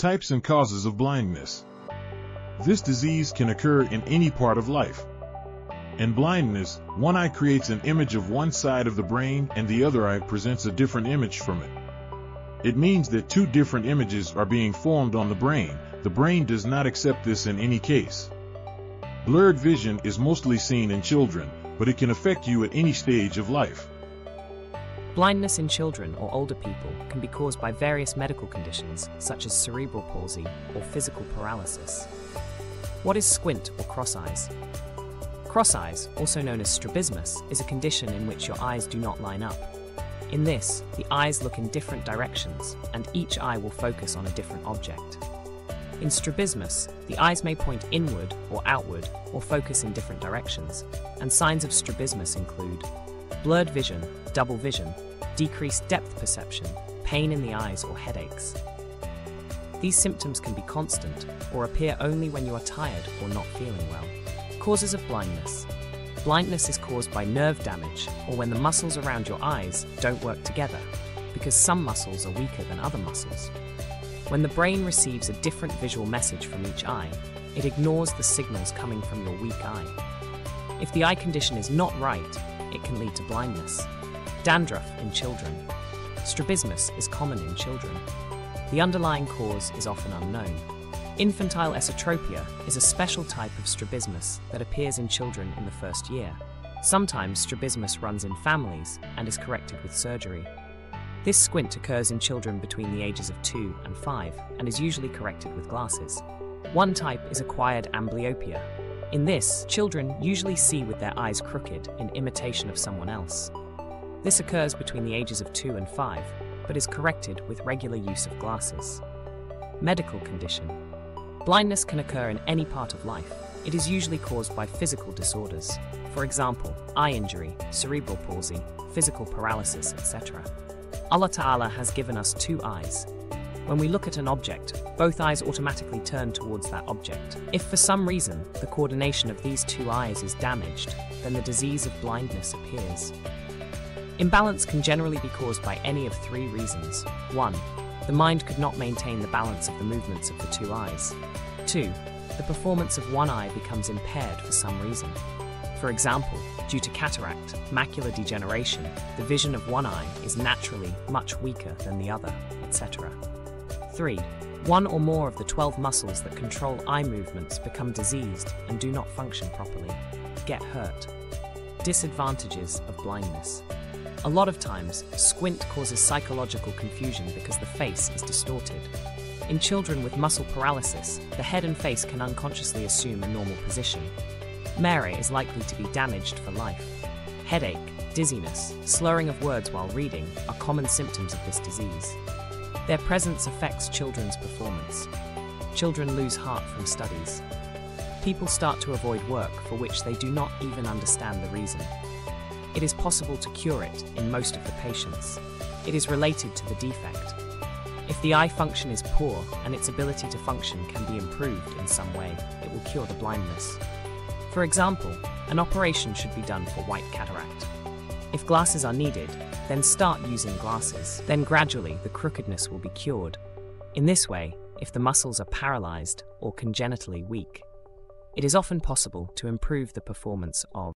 Types and causes of blindness. This disease can occur in any part of life. In blindness, one eye creates an image of one side of the brain and the other eye presents a different image from it. It means that two different images are being formed on the brain. The brain does not accept this in any case. Blurred vision is mostly seen in children, but it can affect you at any stage of life. Blindness in children or older people can be caused by various medical conditions, such as cerebral palsy or physical paralysis. What is squint or cross eyes? Cross eyes, also known as strabismus, is a condition in which your eyes do not line up. In this, the eyes look in different directions, and each eye will focus on a different object. In strabismus, the eyes may point inward or outward or focus in different directions, and signs of strabismus include blurred vision, double vision, decreased depth perception, pain in the eyes, or headaches. These symptoms can be constant or appear only when you are tired or not feeling well. Causes of blindness. Blindness is caused by nerve damage or when the muscles around your eyes don't work together, because some muscles are weaker than other muscles. When the brain receives a different visual message from each eye, it ignores the signals coming from your weak eye. If the eye condition is not right, it can lead to blindness. Dandruff in children. Strabismus is common in children. The underlying cause is often unknown. Infantile esotropia is a special type of strabismus that appears in children in the first year. Sometimes strabismus runs in families and is corrected with surgery. This squint occurs in children between the ages of 2 and 5 and is usually corrected with glasses. One type is acquired amblyopia, in this, children usually see with their eyes crooked in imitation of someone else. This occurs between the ages of 2 and 5, but is corrected with regular use of glasses. Medical condition. Blindness can occur in any part of life. It is usually caused by physical disorders, for example, eye injury, cerebral palsy, physical paralysis, etc. Allah Ta'ala has given us two eyes, when we look at an object, both eyes automatically turn towards that object. If for some reason the coordination of these two eyes is damaged, then the disease of blindness appears. Imbalance can generally be caused by any of three reasons. 1. The mind could not maintain the balance of the movements of the two eyes. 2. The performance of one eye becomes impaired for some reason. For example, due to cataract, macular degeneration, the vision of one eye is naturally much weaker than the other, etc. 3. One or more of the 12 muscles that control eye movements become diseased and do not function properly. Get hurt. Disadvantages of blindness. A lot of times, squint causes psychological confusion because the face is distorted. In children with muscle paralysis, the head and face can unconsciously assume a normal position. Mare is likely to be damaged for life. Headache, dizziness, slurring of words while reading are common symptoms of this disease. Their presence affects children's performance. Children lose heart from studies. People start to avoid work for which they do not even understand the reason. It is possible to cure it in most of the patients. It is related to the defect. If the eye function is poor and its ability to function can be improved in some way, it will cure the blindness. For example, an operation should be done for white cataract. If glasses are needed, then start using glasses. Then gradually the crookedness will be cured. In this way, if the muscles are paralyzed or congenitally weak, it is often possible to improve the performance of